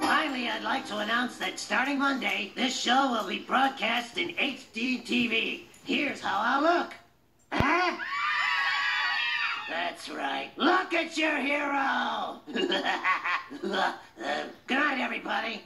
Finally, I'd like to announce that starting Monday, this show will be broadcast in HD TV. Here's how I look. Huh? That's right. Look at your hero! good night, everybody.